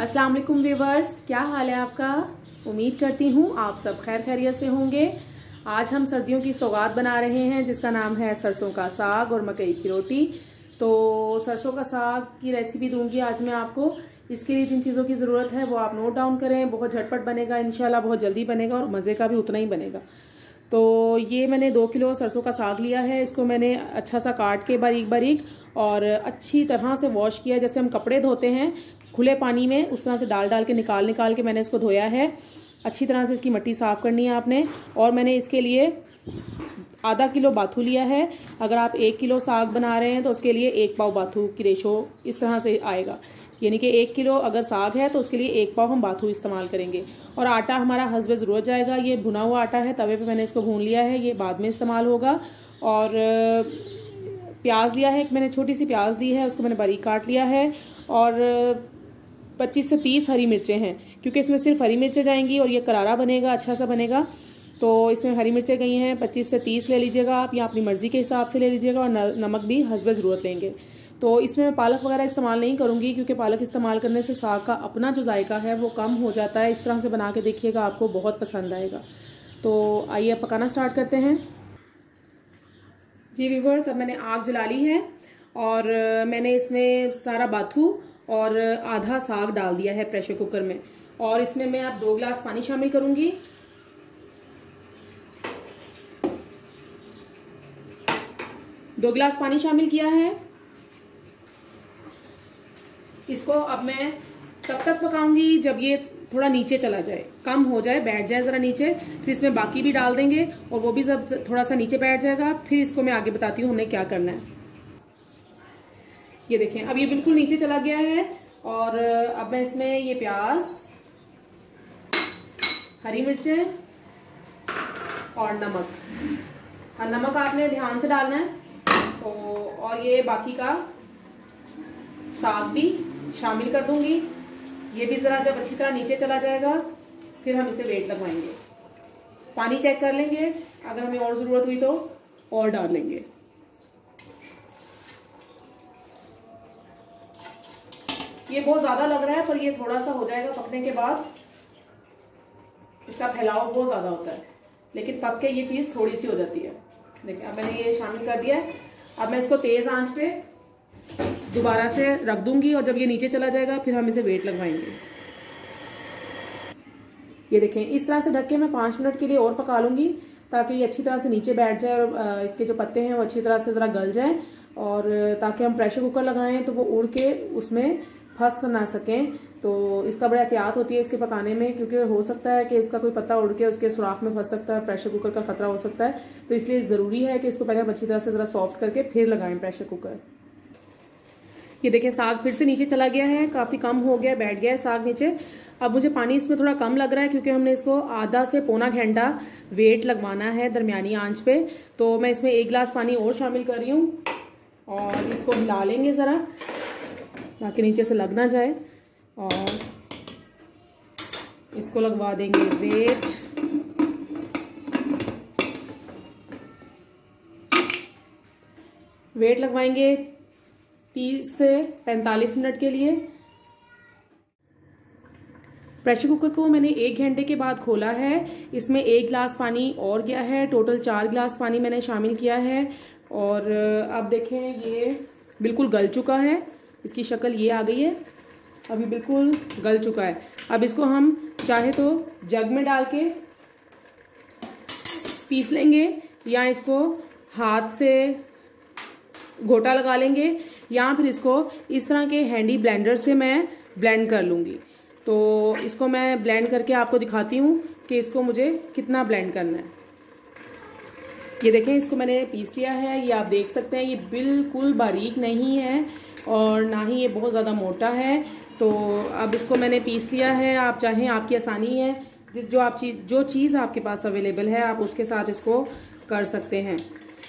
अस्सलाम वालेकुम व्यूवर्स, क्या हाल है आपका? उम्मीद करती हूँ आप सब खैर खैरियत से होंगे। आज हम सर्दियों की सौगात बना रहे हैं, जिसका नाम है सरसों का साग और मकई की रोटी। तो सरसों का साग की रेसिपी दूँगी आज मैं आपको। इसके लिए जिन चीज़ों की ज़रूरत है, वो आप नोट डाउन करें। बहुत झटपट बनेगा इनशाला बहुत जल्दी बनेगा और मज़े का भी उतना ही बनेगा। तो ये मैंने दो किलो सरसों का साग लिया है, इसको मैंने अच्छा सा काट के बारीक बारीक और अच्छी तरह से वॉश किया जैसे हम कपड़े धोते हैं, खुले पानी में उस तरह से डाल डाल के, निकाल निकाल के मैंने इसको धोया है। अच्छी तरह से इसकी मट्टी साफ़ करनी है आपने और मैंने इसके लिए आधा किलो बाथू लिया है। अगर आप एक किलो साग बना रहे हैं तो उसके लिए एक पाव बाथू की रेशो इस तरह से आएगा। यानी कि एक किलो अगर साग है तो उसके लिए एक पाव हम बाथू इस्तेमाल करेंगे। और आटा हमारा हसब ज़रूरत जाएगा। ये भुना हुआ आटा है, तवे पे मैंने इसको भून लिया है। ये बाद में इस्तेमाल होगा। और प्याज लिया है, एक मैंने छोटी सी प्याज दी है, उसको मैंने बारीक काट लिया है। और पच्चीस से तीस हरी मिर्चें हैं, क्योंकि इसमें सिर्फ़ हरी मिर्चें जाएँगी और ये करारा बनेगा अच्छा सा बनेगा। तो इसमें हरी मिर्चें गई हैं, पच्चीस से तीस ले लीजिएगा आप, या अपनी मर्ज़ी के हिसाब से ले लीजिएगा और नमक भी हसब ज़रूरत लेंगे। तो इसमें मैं पालक वगैरह इस्तेमाल नहीं करूँगी, क्योंकि पालक इस्तेमाल करने से साग का अपना जो जायका है, वो कम हो जाता है। इस तरह से बना के देखिएगा, आपको बहुत पसंद आएगा। तो आइए पकाना स्टार्ट करते हैं। जी व्यूवर्स अब मैंने आग जला ली है और मैंने इसमें सारा बाथू और आधा साग डाल दिया है प्रेशर कुकर में। और इसमें मैं आप दो गिलास पानी शामिल करूँगी। दो गिलास पानी शामिल किया है। इसको अब मैं तब तक पकाऊँगी जब ये थोड़ा नीचे चला जाए, कम हो जाए, बैठ जाए जरा नीचे, फिर इसमें बाकी भी डाल देंगे और वो भी जब थोड़ा सा नीचे बैठ जाएगा, फिर इसको मैं आगे बताती हूँ हमने क्या करना है। ये देखें, अब ये बिल्कुल नीचे चला गया है और अब मैं इसमें ये प्याज, हरी मिर्चें और नमक। हाँ नमक आपने ध्यान से डालना है। तो और ये बाकी का साग भी। शामिल कर दूँगी। ये भी ज़रा जब अच्छी तरह नीचे चला जाएगा, फिर हम इसे वेट लगवाएँगे। पानी चेक कर लेंगे। अगर हमें और ज़रूरत हुई तो और डाल लेंगे। ये बहुत ज़्यादा लग रहा है, पर ये थोड़ा सा हो जाएगा पकने के बाद। इसका फैलाव बहुत ज़्यादा होता है। लेकिन पक के ये चीज़ थोड़ी सी हो जाती है। देखिए, अब मैंने ये शामिल कर दिया है। अब मैं इसको तेज़ आँच पे दोबारा से रख दूँगी और जब ये नीचे चला जाएगा, फिर हम इसे वेट लगवाएँगे। ये देखें, इस तरह से ढक के मैं पाँच मिनट के लिए और पका लूँगी, ताकि ये अच्छी तरह से नीचे बैठ जाए और इसके जो पत्ते हैं वो अच्छी तरह से ज़रा गल जाए और, ताकि हम प्रेशर कुकर लगाएँ तो वो उड़ के उसमें फंस ना सकें। तो इसका बड़ा एहतियात होती है इसके पकाने में, क्योंकि हो सकता है कि इसका कोई पत्ता उड़ के उसके सुराख में फंस सकता है, प्रेशर कुकर का खतरा हो सकता है। तो इसलिए ज़रूरी है कि इसको पहले हम अच्छी तरह से ज़रा सॉफ्ट करके फिर लगाएँ प्रेशर कुकर। ये देखें, साग फिर से नीचे चला गया है, काफ़ी कम हो गया, बैठ गया है साग नीचे। अब मुझे पानी इसमें थोड़ा कम लग रहा है क्योंकि हमने इसको आधा से पौना घंटा वेट लगवाना है दरमियानी आँच पे। तो मैं इसमें एक गिलास पानी और शामिल कर रही हूँ और इसको हिला लेंगे ज़रा, ताकि नीचे से लग ना जाए। और इसको लगवा देंगे वेट। वेट लगवाएँगे तीस से पैंतालीस मिनट के लिए। प्रेशर कुकर को मैंने एक घंटे के बाद खोला है। इसमें एक गिलास पानी और गया है। टोटल चार गिलास पानी मैंने शामिल किया है। और अब देखें, ये बिल्कुल गल चुका है। इसकी शक्ल ये आ गई है। अभी बिल्कुल गल चुका है। अब इसको हम चाहे तो जग में डाल के पीस लेंगे या इसको हाथ से घोटा लगा लेंगे। या फिर इसको इस तरह के हैंडी ब्लेंडर से मैं ब्लेंड कर लूँगी। तो इसको मैं ब्लेंड करके आपको दिखाती हूँ कि इसको मुझे कितना ब्लेंड करना है। ये देखें, इसको मैंने पीस लिया है। ये आप देख सकते हैं, ये बिल्कुल बारीक नहीं है और ना ही ये बहुत ज़्यादा मोटा है। तो अब इसको मैंने पीस लिया है। आप चाहें, आपकी आसानी है। जिस जो आप चीज़, जो चीज़ आपके पास अवेलेबल है, आप उसके साथ इसको कर सकते हैं।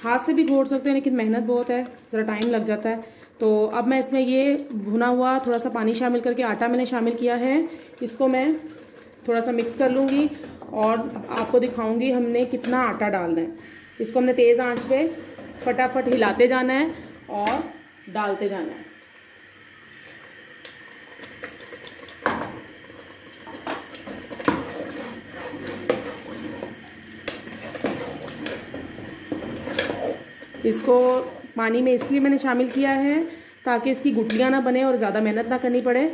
हाथ से भी घोट सकते हैं, लेकिन मेहनत बहुत है। ज़रा टाइम लग जाता है। तो अब मैं इसमें ये भुना हुआ थोड़ा सा पानी शामिल करके आटा मैंने शामिल किया है। इसको मैं थोड़ा सा मिक्स कर लूँगी और आपको दिखाऊँगी हमने कितना आटा डालना है। इसको हमने तेज़ आँच पर फटाफट हिलाते जाना है और डालते जाना है। इसको पानी में इसलिए मैंने शामिल किया है ताकि इसकी गुटलियाँ ना बने और ज़्यादा मेहनत ना करनी पड़े।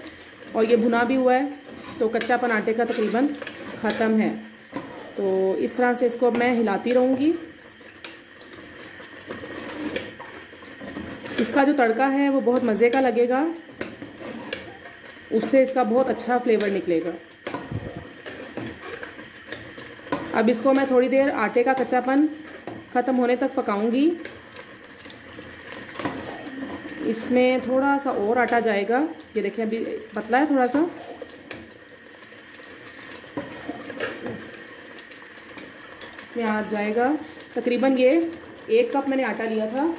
और ये भुना भी हुआ है तो कच्चापन आटे का तकरीबन ख़त्म है। तो इस तरह से इसको मैं हिलाती रहूँगी। इसका जो तड़का है, वो बहुत मज़े का लगेगा। उससे इसका बहुत अच्छा फ्लेवर निकलेगा। अब इसको मैं थोड़ी देर आटे का कच्चापन ख़त्म होने तक पकाऊँगी। इसमें थोड़ा सा और आटा जाएगा। ये देखिए अभी पतला है थोड़ा सा। इसमें आ जाएगा। तकरीबन ये एक कप मैंने आटा लिया था।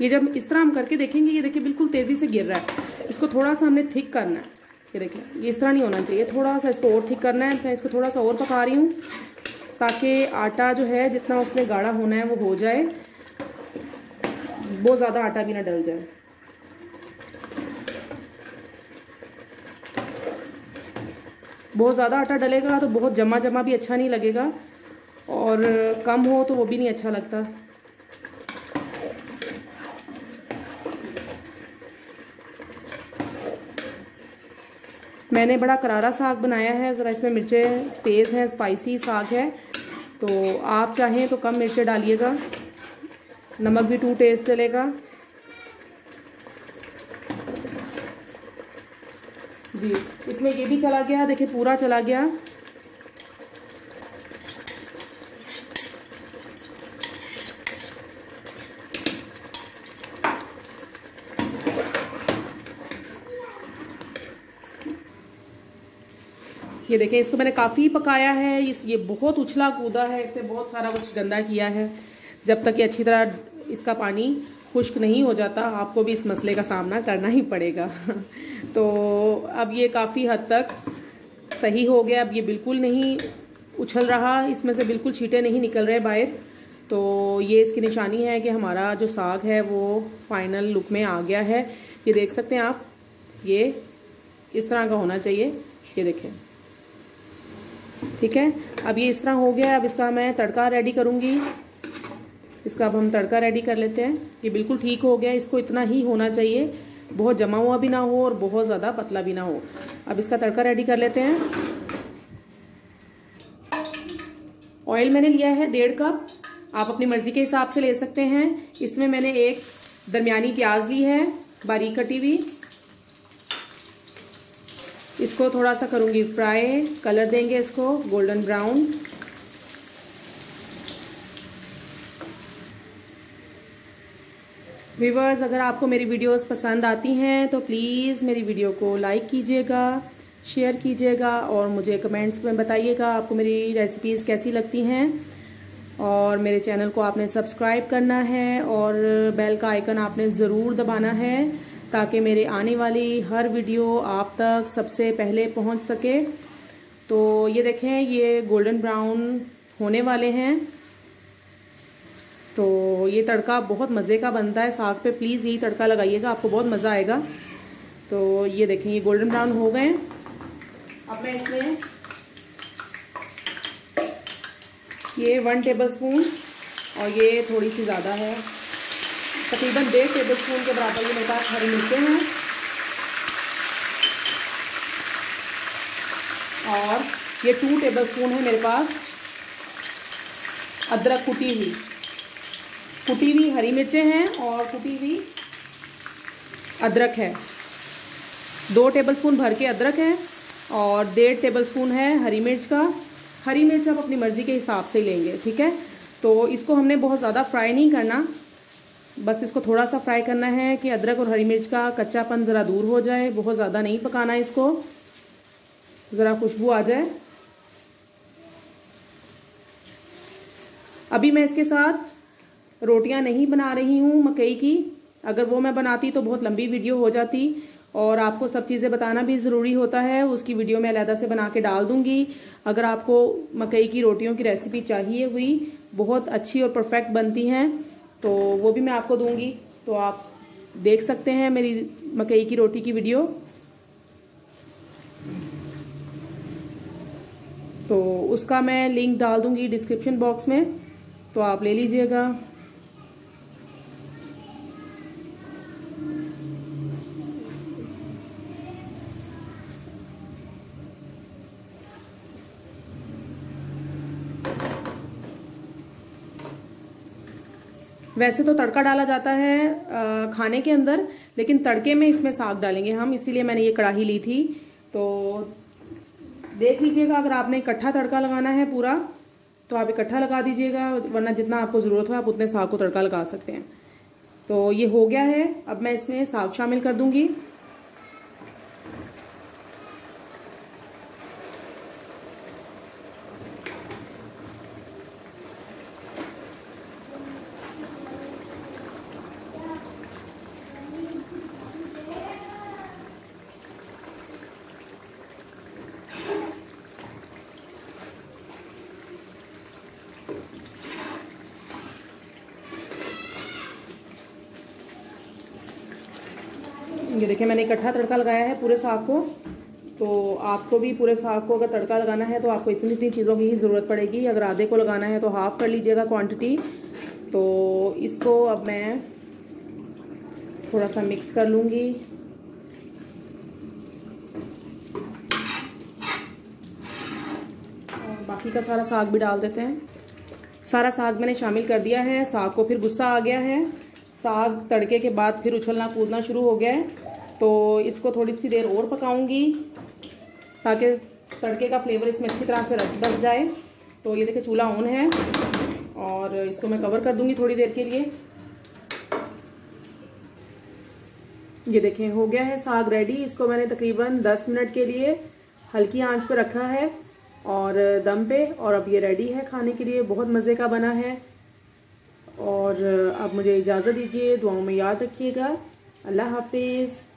ये जब इस तरह हम करके देखेंगे, ये देखिए बिल्कुल तेज़ी से गिर रहा है। इसको थोड़ा सा हमने थिक करना है। ये देखिए, ये इस तरह नहीं होना चाहिए। थोड़ा सा इसको और थिक करना है। मैं इसको थोड़ा सा और पका रही हूँ, ताकि आटा जो है, जितना उसमें गाढ़ा होना है, वो हो जाए। बहुत ज़्यादा आटा भी ना डल जाए। बहुत ज़्यादा आटा डलेगा तो बहुत जमा जमा भी अच्छा नहीं लगेगा। और कम हो तो वो भी नहीं अच्छा लगता। मैंने बड़ा करारा साग बनाया है, ज़रा इसमें मिर्चें तेज़ हैं स्पाइसी साग है। तो आप चाहें तो कम मिर्चें डालिएगा, नमक भी टू टेस्ट चलेगा। जी, इसमें ये भी चला गया, देखिए पूरा चला गया। देखें, इसको मैंने काफ़ी पकाया है, इस, ये बहुत उछला कूदा है, इसने बहुत सारा कुछ गंदा किया है। जब तक ये अच्छी तरह इसका पानी खुश्क नहीं हो जाता, आपको भी इस मसले का सामना करना ही पड़ेगा। तो अब ये काफ़ी हद तक सही हो गया, अब ये बिल्कुल नहीं उछल रहा, इसमें से बिल्कुल छीटे नहीं निकल रहे बाहर। तो ये इसकी निशानी है कि हमारा जो साग है, वो फाइनल लुक में आ गया है। ये देख सकते हैं आप, ये इस तरह का होना चाहिए, ये देखें। ठीक है? अब ये इस तरह हो गया अब इसका मैं तड़का रेडी करूँगी। इसका अब हम तड़का रेडी कर लेते हैं। ये बिल्कुल ठीक हो गया इसको इतना ही होना चाहिए। बहुत जमा हुआ भी ना हो और बहुत ज़्यादा पतला भी ना हो। अब इसका तड़का रेडी कर लेते हैं। ऑयल मैंने लिया है डेढ़ कप। आप अपनी मर्ज़ी के हिसाब से ले सकते हैं। इसमें मैंने एक दरमियानी प्याज ली है। बारीक कटी हुई। इसको थोड़ा सा करूँगी फ्राई। कलर देंगे इसको, गोल्डन ब्राउन। व्यूवर्स अगर आपको मेरी वीडियोस पसंद आती हैं तो प्लीज़ मेरी वीडियो को लाइक कीजिएगा शेयर कीजिएगा, और मुझे कमेंट्स में बताइएगा आपको मेरी रेसिपीज़ कैसी लगती हैं। और मेरे चैनल को आपने सब्सक्राइब करना है, और बेल का आइकन आपने ज़रूर दबाना है। ताकि मेरे आने वाली हर वीडियो आप तक सबसे पहले पहुँच सके। तो ये देखें, ये गोल्डन ब्राउन होने वाले हैं। तो ये तड़का बहुत मज़े का बनता है, साग पे प्लीज़ यही तड़का लगाइएगा, आपको बहुत मज़ा आएगा। तो ये देखें, ये गोल्डन ब्राउन हो गए। अब मैं इसमें ये वन टेबल स्पून और ये थोड़ी सी ज़्यादा है। तकरीबन डेढ़ टेबल स्पून के बराबर ये मेरे पास हरी मिर्चें हैं। और ये टू टेबल स्पून है मेरे पास अदरक कुटी हुई। कुटी हुई हरी मिर्चें हैं और कुटी हुई अदरक है। दो टेबल स्पून भर के अदरक है और डेढ़ टेबल स्पून है हरी मिर्च का। हरी मिर्च आप अपनी मर्ज़ी के हिसाब से लेंगे, ठीक है? तो इसको हमने बहुत ज़्यादा फ्राई नहीं करना। बस इसको थोड़ा सा फ्राई करना है कि अदरक और हरी मिर्च का कच्चापन ज़रा दूर हो जाए, बहुत ज़्यादा नहीं पकाना है इसको। ज़रा खुशबू आ जाए। अभी मैं इसके साथ रोटियाँ नहीं बना रही हूँ मकई की। अगर वो मैं बनाती तो बहुत लंबी वीडियो हो जाती और आपको सब चीज़ें बताना भी ज़रूरी होता है। उसकी वीडियो मैं अलहदा से बना के डाल दूँगी। अगर आपको मकई की रोटियों की रेसिपी चाहिए हुई, बहुत अच्छी और परफेक्ट बनती हैं। तो वो भी मैं आपको दूँगी। तो आप देख सकते हैं मेरी मकई की रोटी की वीडियो। तो उसका मैं लिंक डाल दूँगी डिस्क्रिप्शन बॉक्स में। तो आप ले लीजिएगा। वैसे तो तड़का डाला जाता है खाने के अंदर, लेकिन तड़के में इसमें साग डालेंगे हम, इसीलिए मैंने ये कढ़ाई ली थी। तो देख लीजिएगा, अगर आपने इकट्ठा तड़का लगाना है पूरा तो आप इकट्ठा लगा दीजिएगा, वरना जितना आपको ज़रूरत हो, आप उतने साग को तड़का लगा सकते हैं। तो ये हो गया है, अब मैं इसमें साग शामिल कर दूँगी। ये देखिए, मैंने इकट्ठा तड़का लगाया है पूरे साग को। तो आपको भी पूरे साग को अगर तड़का लगाना है तो आपको इतनी इतनी चीज़ों की ही ज़रूरत पड़ेगी। अगर आधे को लगाना है तो हाफ़ कर लीजिएगा क्वांटिटी तो इसको अब मैं थोड़ा सा मिक्स कर लूँगी। बाकी का सारा साग भी डाल देते हैं। सारा साग मैंने शामिल कर दिया है, साग को फिर गुस्सा आ गया है। साग तड़के के बाद फिर उछलना कूदना शुरू हो गया है। तो इसको थोड़ी सी देर और पकाऊँगी ताकि तड़के का फ्लेवर इसमें अच्छी तरह से रच बच जाए। तो ये देखिए चूल्हा ऑन है और इसको मैं कवर कर दूँगी थोड़ी देर के लिए। ये देखें हो गया है साग रेडी इसको मैंने तकरीबन 10 मिनट के लिए हल्की आँच पर रखा है। और दम पे, और अब ये रेडी है खाने के लिए। बहुत मज़े का बना है। और, अब मुझे इजाज़त दीजिए, दुआओं में याद रखिएगा। अल्लाह हाफिज़।